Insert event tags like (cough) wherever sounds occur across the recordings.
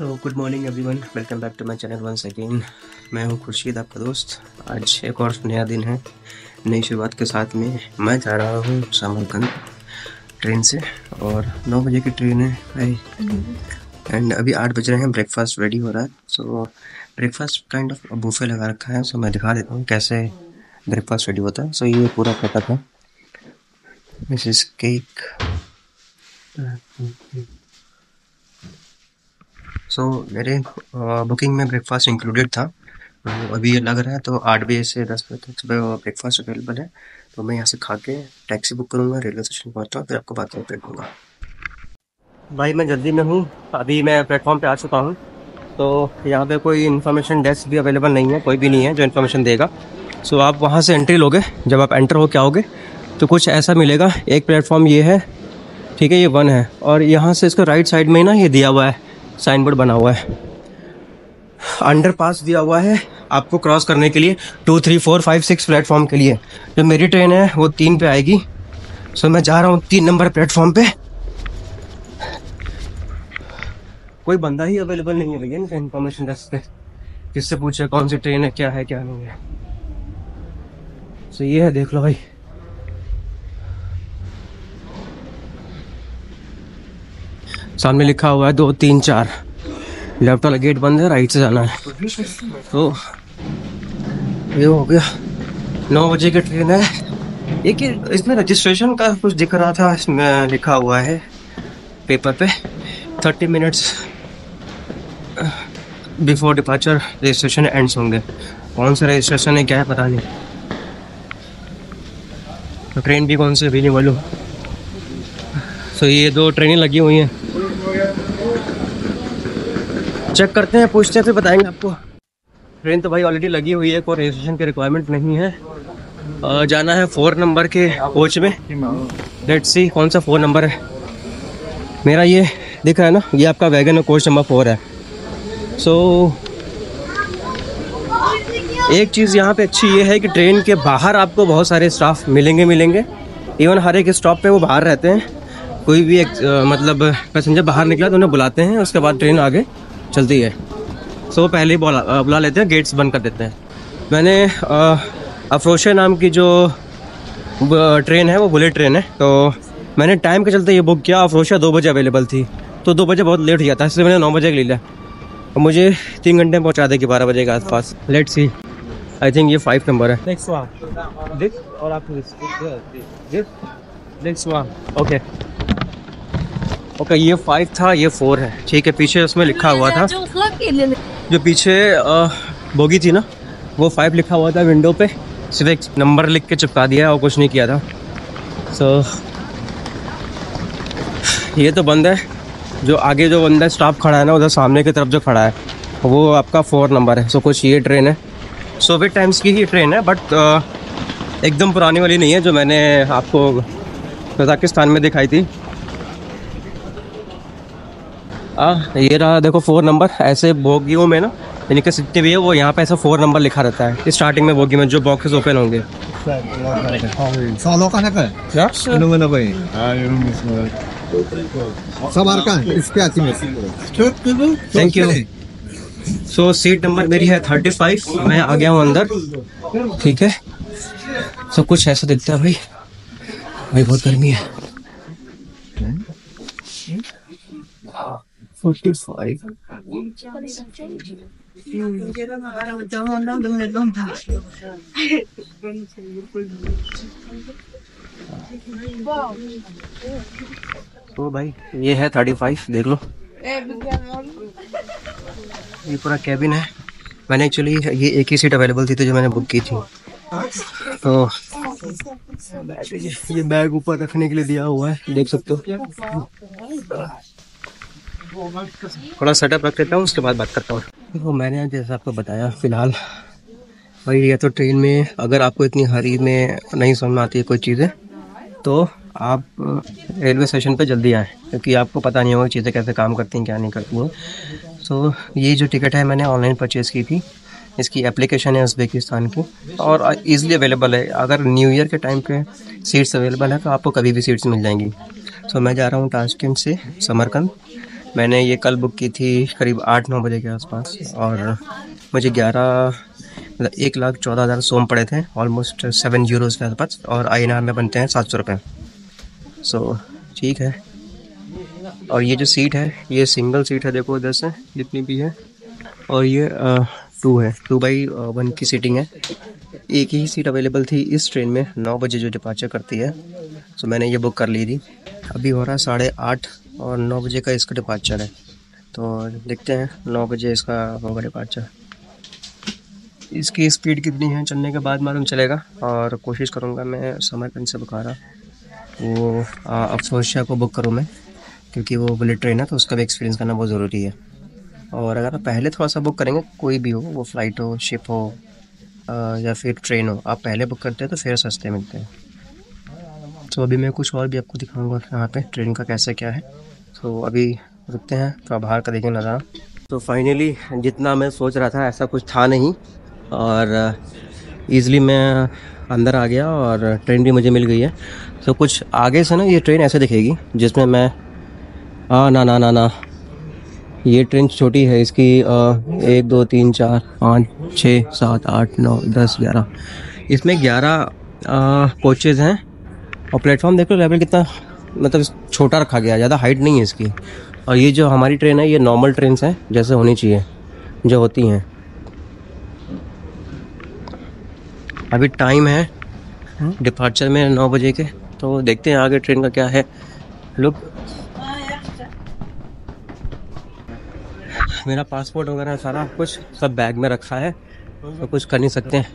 Good morning everyone welcome back to my channel once again मैं हूँ खुर्शीद, आपका दोस्त। आज एक और नया दिन है। नई शुरुआत के साथ में मैं जा रहा हूँ समरकंद ट्रेन से और 9 बजे की ट्रेन है। भाई एंड अभी आठ बज रहे हैं। ब्रेकफास्ट रेडी हो रहा है। So breakfast kind of buffet लगा रखा है। सो मैं दिखा देता हूँ कैसे ब्रेकफास्ट रेडी होता है। सो ये पूरा सेटअप है। This is cake so so, मेरे बुकिंग में ब्रेकफास्ट इंक्लूडेड था। तो अभी ये लग रहा है तो आठ बजे से दस बजे तक सुबह ब्रेकफास्ट अवेलेबल है। तो मैं यहाँ से खा के टैक्सी बुक करूँगा रेलवे स्टेशन पहुँचता हूँ फिर आपको बात में दूँगा। भाई मैं जल्दी में हूँ। अभी मैं प्लेटफॉर्म पे आ चुका हूँ। तो यहाँ पे कोई इन्फॉर्मेशन डेस्क भी अवेलेबल नहीं है कोई भी नहीं है जो इन्फॉर्मेशन देगा। सो आप वहाँ से एंट्री लोगे। जब आप एंटर हो क्या होगे तो कुछ ऐसा मिलेगा। एक प्लेटफॉर्म ये है ठीक है ये वन है। और यहाँ से इसका राइट साइड में ना ये दिया हुआ है। साइन बोर्ड बना हुआ है। अंडर पास दिया हुआ है आपको क्रॉस करने के लिए two, three, four, five, six platform के लिए। जो मेरी ट्रेन है, वो तीन पे आएगी। सो मैं जा रहा हूँ तीन नंबर प्लेटफॉर्म पे। कोई बंदा ही अवेलेबल नहीं है भैया इन्फॉर्मेशन डेस्क पे। किससे पूछे कौन सी ट्रेन है, क्या है, क्या नहीं है। सो ये है, देख लो भाई। सामने लिखा हुआ है, दो, तीन, चार। लेफ़्ट वाला गेट बंद है राइट से जाना है। तो ये हो गया। नौ बजे की ट्रेन है। एक इसमें रजिस्ट्रेशन का कुछ दिख रहा था, इसमें लिखा हुआ है पेपर पे। Thirty minutes before departure registration ends होंगे। कौन सा रजिस्ट्रेशन है, क्या है, पता नहीं। तो ट्रेन भी कौन सी अभी नहीं मालूम तो ये दो ट्रेनें लगी हुई हैं। चेक करते हैं पूछते हैं फिर बताएँगे आपको। ट्रेन तो भाई ऑलरेडी लगी हुई है कोई रजिस्ट्रेशन की रिक्वायरमेंट नहीं है। जाना है फोर नंबर के कोच में। लेट सी कौन सा फोर नंबर है। मेरा ये दिख रहा है ना ये आपका वैगन है कोच नंबर फोर है। सो so, एक चीज़ यहाँ पे अच्छी ये है कि ट्रेन के बाहर आपको बहुत सारे स्टाफ मिलेंगे मिलेंगे। इवन हर एक स्टॉप पे वो बाहर रहते हैं। कोई भी एक मतलब पैसेंजर बाहर निकला तो उन्हें बुलाते हैं उसके बाद ट्रेन आगे। चलती है। सो पहले ही बुला बुला लेते हैं गेट्स बंद कर देते हैं। मैंने अफरोशा नाम की जो ट्रेन है, वो बुलेट ट्रेन है। तो मैंने टाइम के चलते ये बुक किया, अफरोशा दो बजे अवेलेबल थी। तो दो बजे बहुत लेट हो जाता है, इसलिए मैंने नौ बजे ले लिया। और मुझे तीन घंटे में पहुँचा देगी बारह बजे के आसपास। लेट सी आई थिंक ये फाइव नंबर है। नेक्स्ट और आप ओके ओके ये फाइव था ये फोर है। ठीक है पीछे उसमें लिखा हुआ था। जो पीछे बोगी थी ना वो फाइव लिखा हुआ था विंडो पे। सिर्फ़ एक नंबर लिख के चिपका दिया और कुछ नहीं किया था। सो so, ये तो बंद है। जो आगे जो बंदा स्टाफ खड़ा है ना उधर सामने की तरफ़ जो खड़ा है वो आपका फोर नंबर है। सो so, कुछ ये ट्रेन है। सोवियत टाइम्स की ही ट्रेन है बट एकदम पुरानी वाली नहीं है जो मैंने आपको कजाकिस्तान में दिखाई थी। आ, ये रहा देखो फोर नंबर ऐसे बोगियों में ना यानी कि जितने भी है वो यहाँ पे ऐसा फोर नंबर लिखा रहता है स्टार्टिंग में बोगी में जो बॉक्सेस ओपन होंगे। Thank you so seat number मेरी है थर्टी फाइव मैं आ गया हूँ अंदर। ठीक है? सब कुछ ऐसा दिखता है भाई। भाई बहुत गर्मी है। तो भाई, ये है थर्टी फाइव देख लो। ये पूरा कैबिन है। मैंने एक्चुअली ये एक ही सीट अवेलेबल थी तो जो मैंने बुक की थी। तो ये बैग ऊपर रखने के लिए दिया हुआ है, देख सकते हो। थोड़ा सेटअप रख लेता हूँ, उसके बाद बात करता हूँ। देखो, मैंने जैसा आपको बताया, फ़िलहाल भाई या तो ट्रेन में, अगर आपको इतनी हरी में नहीं समझ में आती है कोई चीज़ें तो आप रेलवे स्टेशन पे जल्दी आएँ, क्योंकि आपको पता नहीं होगा चीज़ें कैसे काम करती हैं, क्या नहीं करती हैं। सो ये जो टिकट है, मैंने ऑनलाइन परचेज़ की थी, इसकी एप्लीकेशन है उज़्बेकिस्तान की, और ईज़िली अवेलेबल है। अगर न्यू ईयर के टाइम पे सीट्स अवेलेबल है तो आपको कभी भी सीट्स मिल जाएँगी। सो मैं जा रहा हूँ ताशकंद से समरकंद मैंने ये कल बुक की थी करीब आठ नौ बजे के आसपास और मुझे ग्यारह मतलब एक लाख चौदह हज़ार सोम पड़े थे ऑलमोस्ट सेवन यूरोज़ के आसपास और आई में बनते हैं सात सौ रुपये सो ठीक है। और ये जो सीट है ये सिंगल सीट है देखो इधर से जितनी भी है। और ये आ, टू है टू बाई वन की सीटिंग है। एक ही सीट अवेलेबल थी इस ट्रेन में नौ बजे जो डिपार्चर करती है। सो मैंने ये बुक कर ली थी। अभी हो रहा है साढ़े आठ और नौ बजे का इसका डिपार्चर है। तो देखते हैं, नौ बजे इसका होगा डिपार्चर इसकी स्पीड कितनी है? चलने के बाद मालूम चलेगा और कोशिश करूँगा मैं समरकंद से बुखारा वो अफसोशिया को बुक करूँ मैं, क्योंकि वो बुलेट ट्रेन है तो उसका भी एक्सपीरियंस करना बहुत ज़रूरी है। और अगर आप पहले थोड़ा सा बुक करेंगे, कोई भी हो, वो फ़्लाइट हो शिप हो या फिर ट्रेन हो, आप पहले बुक करते हैं तो फिर सस्ते मिलते हैं। तो अभी मैं कुछ और भी आपको दिखाऊँगा यहाँ पे ट्रेन का कैसे क्या है। तो अभी रुकते हैं तो बाहर का देखें नज़ारा तो फाइनली जितना मैं सोच रहा था ऐसा कुछ था नहीं। और ईज़िली मैं अंदर आ गया और ट्रेन भी मुझे मिल गई है। तो कुछ आगे से ना ये ट्रेन ऐसे दिखेगी जिसमें मैं हाँ ना ना ना ना ये ट्रेन छोटी है इसकी आ, एक दो तीन चार पाँच छः सात आठ नौ दस ग्यारह। इसमें ग्यारह कोचेज़ हैं। और प्लेटफॉर्म देख लो लेवल कितना मतलब छोटा रखा गया ज़्यादा हाइट नहीं है इसकी। और ये जो हमारी ट्रेन है ये नॉर्मल ट्रेन हैं जैसे होनी चाहिए जो होती हैं। अभी टाइम है डिपार्चर में नौ बजे के तो देखते हैं आगे ट्रेन का क्या है। लुक मेरा पासपोर्ट वगैरह सारा कुछ सब बैग में रखा है तो कुछ कर नहीं सकते हैं।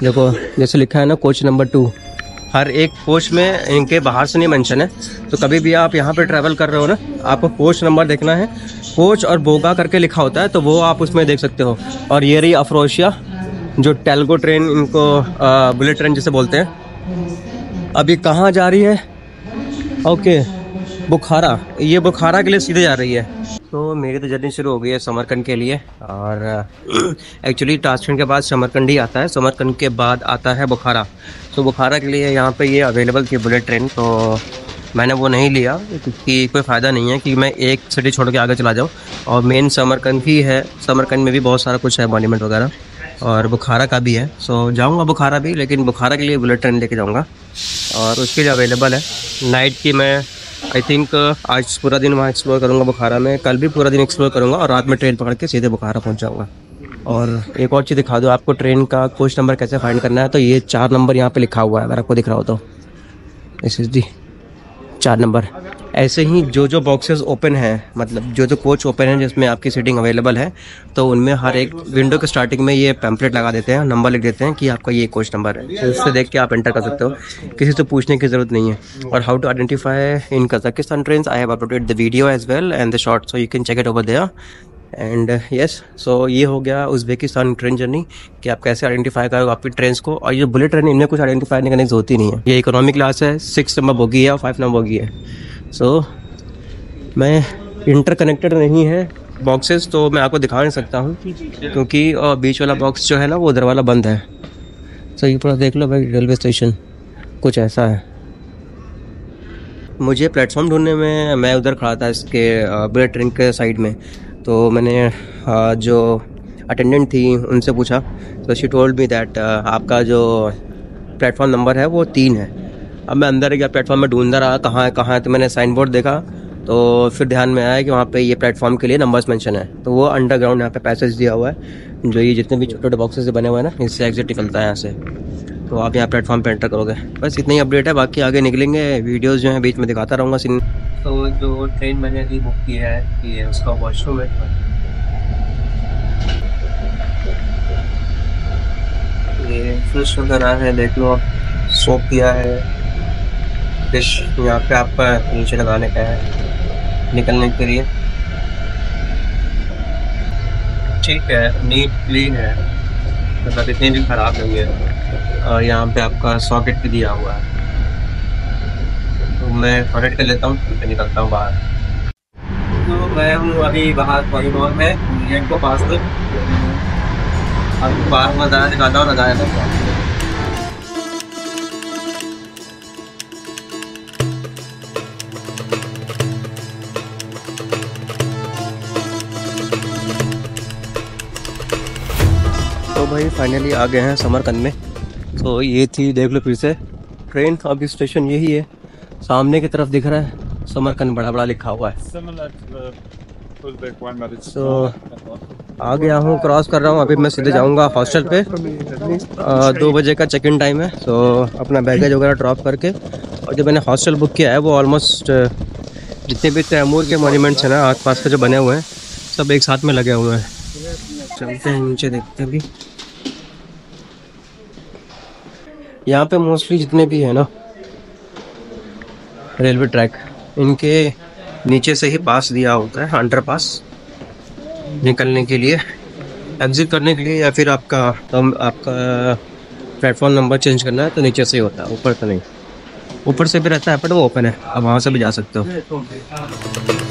देखो जैसे लिखा है ना कोच नंबर टू हर एक कोच में इनके बाहर से नहीं मेंशन है। तो कभी भी आप यहाँ पे ट्रैवल कर रहे हो ना, आपको कोच नंबर देखना है। कोच और बोगा करके लिखा होता है तो वो आप उसमें देख सकते हो। और ये रही अफरोशिया जो टेलगो ट्रेन इनको बुलेट ट्रेन जिसे बोलते हैं। अभी कहाँ जा रही है? ओके बुखारा, ये बुखारा के लिए सीधे जा रही है। तो मेरी तो जर्नी शुरू हो गई है समरकंद के लिए और (clears throat) एक्चुअली टास्कन के बाद समरकंद ही आता है, समरकंद के बाद आता है बुखारा। तो बुखारा के लिए यहाँ पे ये अवेलेबल थी बुलेट ट्रेन तो मैंने वो नहीं लिया, क्योंकि कोई फ़ायदा नहीं है कि मैं एक सिटी छोड़ के आगे चला जाऊँ। और मेन समरकंद ही है, समरकंद में भी बहुत सारा कुछ है मॉन्यूमेंट वगैरह, और बुखारा का भी है। सो जाऊँगा बुखारा भी, लेकिन बुखारा के लिए बुलेट ट्रेन लेके जाऊँगा। और उसके लिए अवेलेबल है। नाइट की मैं आई थिंक आज पूरा दिन वहाँ एक्सप्लोर करूँगा बुखारा में। कल भी पूरा दिन एक्सप्लोर करूँगा और रात में ट्रेन पकड़ के सीधे बुखारा पहुँच जाऊँगा। और एक और चीज़ दिखा दो, आपको ट्रेन का कोच नंबर कैसे फाइंड करना है? तो ये चार नंबर यहाँ पे लिखा हुआ है, अगर आपको दिख रहा हो तो। एस एस डी चार नंबर ऐसे ही जो जो बॉक्सेस ओपन हैं मतलब जो जो कोच ओपन हैं जिसमें आपकी सीटिंग अवेलेबल है तो उनमें हर एक विंडो के स्टार्टिंग में ये पैम्पलेट लगा देते हैं नंबर लिख देते हैं कि आपका ये कोच नंबर है। तो उससे देख के आप एंटर कर सकते हो। किसी से पूछने की ज़रूरत नहीं है। और how to identify in Kazakhstan train I have uploaded the video as well and the short so you can check it over there and yes so ये हो गया उज्बेकिस्तान ट्रेन जर्नी कि आप कैसे आइडेंटिफाई करोगे आपकी ट्रेन को। और ये बुलेट ट्रेन इनमें कुछ आइडेंटिफाई करने की होती नहीं है। ये इकोनॉमिक क्लास है सिक्स नंबर बोगी है और फाइव नंबर बोगी है। सो so, मैं इंटरकनेक्टेड नहीं है। बॉक्सेस तो मैं आपको दिखा नहीं सकता हूँ क्योंकि बीच वाला बॉक्स जो है ना वो उधर वाला बंद है। सो ये पूरा देख लो भाई रेलवे स्टेशन कुछ ऐसा है। मुझे प्लेटफॉर्म ढूँढने में मैं उधर खड़ा था इसके बुलेट ट्रेन के साइड में। तो मैंने जो अटेंडेंट थी उनसे पूछा। तो शी टोल्ड मी दैट आपका जो प्लेटफॉर्म नंबर है वो तीन है। अब मैं अंदर गया, प्लेटफॉर्म में ढूंढता रहा, कहाँ है कहाँ है तो मैंने साइन बोर्ड देखा तो फिर ध्यान में आया कि वहाँ पे ये प्लेटफॉर्म के लिए नंबर्स मेंशन है। तो वो अंडरग्राउंड यहाँ पे पैसेज दिया हुआ है, जो ये जितने भी छोटे छोटे बॉक्सेस बने हुए हैं ना, इससे एग्जिट निकलता है यहाँ से। तो आप यहाँ प्लेटफॉर्म पे एंटर करोगे। बस इतना अपडेट है, बाकी आगे निकलेंगे वीडियोस जो है बीच में दिखाता रहूँगा सीन तो जो ट्रेन मैंने अभी बुक किया है, ये उसका वॉशरूम है। ये देख लो सोप किया है। फ़िश यहाँ पे आपका नीचे लगाने का है, निकलने के लिए। ठीक है, नीट क्लीन है। मतलब इतनी भी ख़राब नहीं है। और यहाँ पे आपका सॉकेट भी दिया हुआ है। तो मैं टॉयलेट कर लेता हूँ, फिर निकलता हूँ बाहर। तो मैं हूँ अभी बाहर कॉरिडोर में गेट को पास कर अभी बाहर नज़ारा दिखाता हूँ नज़ारा करता हूँ भाई फाइनली आ गए हैं समरकंद में। तो ये थी देख लो फिर से। ट्रेन अभी स्टेशन यही है। सामने की तरफ़ दिख रहा है। समरकंद बड़ा बड़ा लिखा हुआ है। तो आ गया हूँ क्रॉस कर रहा हूँ। अभी मैं सीधे जाऊँगा हॉस्टल पे। आ, दो बजे का चेक इन टाइम है। तो अपना बैगेज वगैरह ड्रॉप करके। और जो मैंने हॉस्टल बुक किया है वो ऑलमोस्ट जितने भी तैमूर के मोन्यूमेंट्स हैं ना आसपास के जो बने हुए हैं सब एक साथ में लगे हुए हैं। चलते हैं नीचे देखते हैं अभी। यहाँ पे मोस्टली जितने भी है ना रेलवे ट्रैक इनके नीचे से ही पास दिया होता है अंडर पास निकलने के लिए एग्जिट करने के लिए या फिर आपका तो आपका प्लेटफॉर्म नंबर चेंज करना है तो नीचे से ही होता है ऊपर तो नहीं। ऊपर से भी रहता है बट वो ओपन है आप वहाँ से भी जा सकते हो।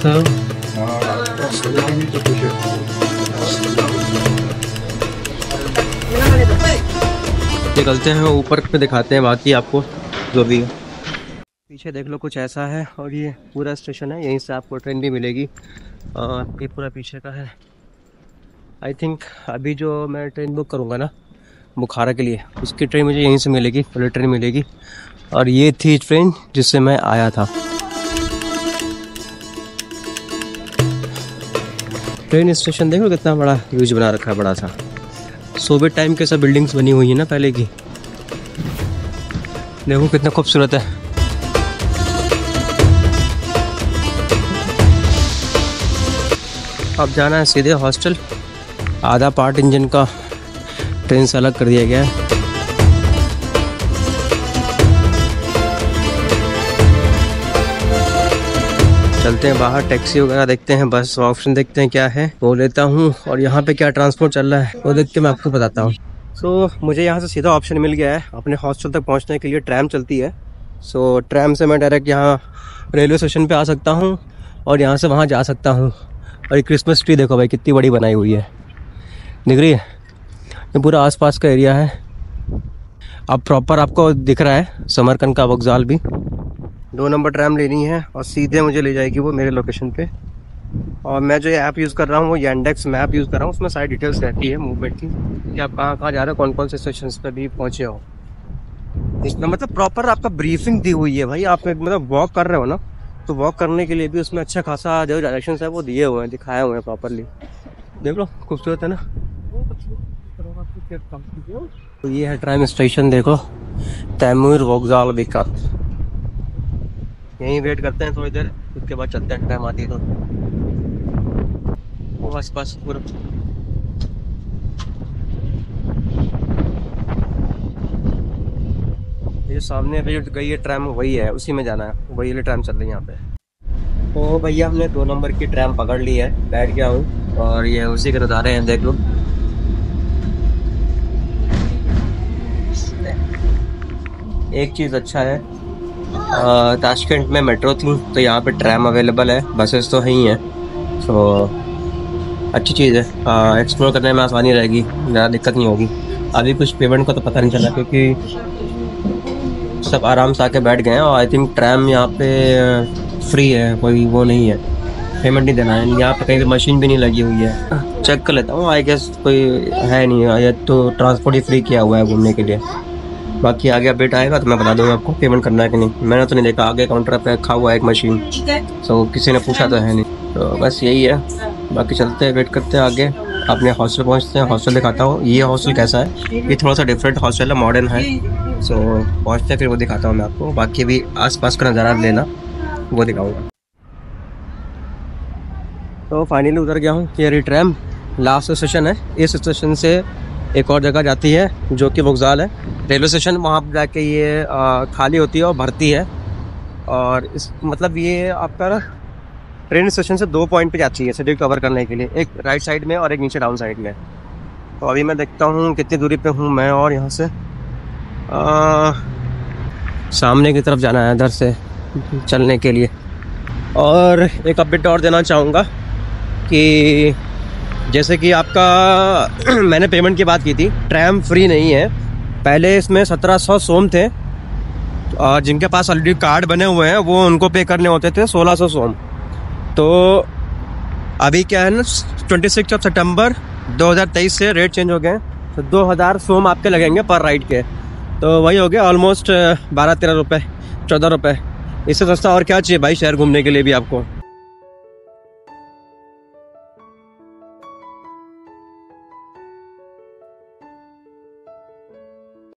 तो निकलते हैं ऊपर पे दिखाते हैं, बाकी आपको जो भी पीछे देख लो, कुछ ऐसा है, और ये पूरा स्टेशन है, यहीं से आपको ट्रेन भी मिलेगी। और ये पूरा पीछे का है। आई थिंक अभी जो मैं ट्रेन बुक करूँगा ना, बुखारा के लिए, उसकी ट्रेन मुझे यहीं से मिलेगी पहले ट्रेन मिलेगी। और ये थी ट्रेन जिससे मैं आया था। ट्रेन स्टेशन देखो कितना बड़ा यूज़ बना रखा है, बड़ा सा। सोवियत टाइम के सब बिल्डिंग्स बनी हुई है ना पहले की। देखो कितना खूबसूरत है। अब जाना है सीधे हॉस्टल। आधा पार्ट इंजन का ट्रेन से अलग कर दिया गया है। चलते हैं बाहर टैक्सी वगैरह देखते हैं बस ऑप्शन देखते हैं क्या है। वो लेता हूँ और यहाँ पे क्या ट्रांसपोर्ट चल रहा है वो देख के मैं आपको बताता हूँ। सो so, मुझे यहाँ से सीधा ऑप्शन मिल गया है अपने हॉस्टल तक पहुँचने के लिए ट्रैम चलती है। सो so, ट्रैम से मैं डायरेक्ट यहाँ रेलवे स्टेशन पर आ सकता हूँ और यहाँ से वहाँ जा सकता हूँ। और ये क्रिसमस ट्री देखो भाई कितनी बड़ी बनाई हुई है। दिख रही है? ये पूरा आसपास का एरिया है। अब प्रॉपर आपको दिख रहा है समरकंद का वक्जाल भी। दो नंबर ट्रैम लेनी है और सीधे मुझे ले जाएगी वो मेरे लोकेशन पे। और मैं जो ऐप यूज़ कर रहा हूँ, वो यांडेक्स मैप यूज़ कर रहा हूँ, उसमें सारी डिटेल्स रहती है मूवमेंट की कि आप कहाँ कहाँ जा रहे हो कौन कौन से स्टेशन पर भी पहुँचे हो। इसमें मतलब प्रॉपर आपका ब्रीफिंग दी हुई है भाई, आप मतलब वॉक कर रहे हो ना तो वॉक करने के लिए भी उसमें अच्छा खासा जो डायरेक्शन है वो दिए हुए हैं, दिखाए हुए हैं प्रॉपरली देख लो, खूबसूरत है ना? तो ये है ट्रेन स्टेशन, देखो, तैमूर वोगजाल विकत यहीं वेट करते हैं थोड़ी देर, उसके बाद चलते हैं टाइम आती है तो। आस पास पूरा। ये सामने पे जो गई है ट्रैम वही है, उसी में जाना है, वही वाली ट्रैम चल रही है यहाँ पे। तो भैया, हमने दो नंबर की ट्रैम पकड़ ली है, बैठ गया हूँ, और ये उसी के नज़ारे हैं, देख लो। एक चीज़ अच्छा है ताशकंद में मेट्रो थी तो यहाँ पे ट्रैम अवेलेबल है, बसेस तो है ही हैं तो अच्छी चीज़ है। एक्सप्लोर करने में आसानी रहेगी, ज़्यादा दिक्कत नहीं होगी। अभी कुछ पेमेंट का तो पता नहीं चला, क्योंकि सब आराम से आके बैठ गए हैं, और आई थिंक ट्रैम यहाँ पे फ्री है, कोई वो नहीं है। पेमेंट नहीं देना है, यहाँ पे कहीं मशीन भी नहीं लगी हुई है। चेक कर लेता हूँ आई गेस कोई है नहीं, ये तो ट्रांसपोर्ट ही फ्री किया हुआ है घूमने के लिए। बाकी आगे अपडेट आएगा तो मैं बता दूँगा आपको पेमेंट करना है कि नहीं। मैंने तो नहीं देखा आगे काउंटर पे रखा हुआ है एक मशीन तो किसी ने पूछा तो है नहीं। तो बस यही है। बाकी चलते हैं वेट करते हैं आगे। अपने हॉस्टल पहुँचते हैं हॉस्टल दिखाता हूँ। ये हॉस्टल कैसा है? ये थोड़ा सा डिफरेंट हॉस्टल है मॉडर्न है। सो पहुँचते हैं फिर वो दिखाता हूँ मैं आपको। बाकी भी आसपास का नज़ारा लेना वो दिखाऊँगा। तो फाइनली उधर गया हूँ केरी ट्रैम लास्ट स्टेशन है। इस स्टेशन से एक और जगह जाती है जो कि वक्जाल है। रेलवे स्टेशन वहाँ पर जाके ये खाली होती है और भरती है। और इस मतलब ये आपका ट्रेन स्टेशन से दो पॉइंट पे जाती है सिटी कवर करने के लिए। एक राइट साइड में और एक नीचे डाउन साइड में। तो अभी मैं देखता हूँ कितनी दूरी पे हूँ मैं और यहाँ से। आ, सामने की तरफ़ जाना है इधर से चलने के लिए। और एक अपडेट और देना चाहूँगा कि जैसे कि आपका, (clears throat) मैंने पेमेंट की बात की थी ट्रैम फ्री नहीं है। पहले इसमें सत्रह सौ सोम थे और जिनके पास ऑलरेडी कार्ड बने हुए हैं, वो उनको पे करने होते थे, सोलह सौ सोम। तो अभी क्या है ना ट्वेंटी सिक्स ऑफ़ सितंबर 2023 से रेट चेंज हो गए तो दो हज़ार सोम आपके लगेंगे पर राइड के। तो वही हो गया ऑलमोस्ट बारह तेरह रुपये चौदह रुपये इससे सस्ता और क्या चाहिए भाई, शहर घूमने के लिए भी आपको?